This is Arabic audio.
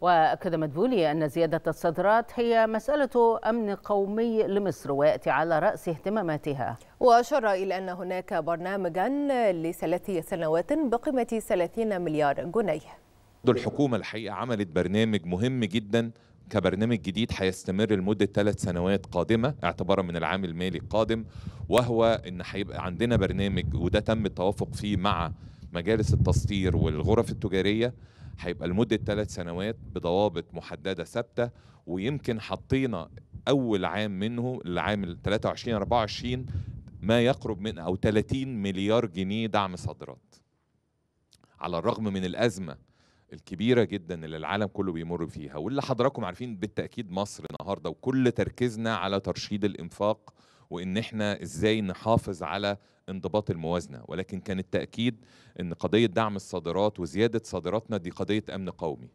وأكد مدبولي أن زيادة الصادرات هي مسألة أمن قومي لمصر ويأتي على رأس اهتماماتها. وأشار إلى أن هناك برنامجا لثلاث سنوات بقيمة 30 مليار جنيه. الحكومة الحقيقة عملت برنامج مهم جدا كبرنامج جديد هيستمر لمدة ثلاث سنوات قادمة اعتبارا من العام المالي القادم وهو إن هيبقى عندنا برنامج وده تم التوافق فيه مع مجالس التسطير والغرف التجارية هيبقى لمدة ثلاث سنوات بضوابط محددة ثابتة ويمكن حطينا أول عام منه العام 23 24 ما يقرب من أو 30 مليار جنيه دعم صادرات. على الرغم من الأزمة الكبيرة جدا اللي العالم كله بيمر فيها واللي حضراتكم عارفين بالتأكيد مصر النهاردة وكل تركيزنا على ترشيد الإنفاق وإن إحنا إزاي نحافظ على انضباط الموازنة. ولكن كان التأكيد أن قضية دعم الصادرات وزيادة صادراتنا دي قضية أمن قومي.